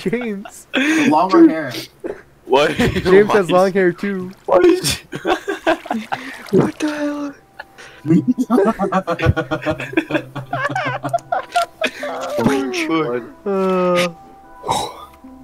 James. Longer hair. What? James why has long hair too. What? Is... What the hell? Fuck. Uh,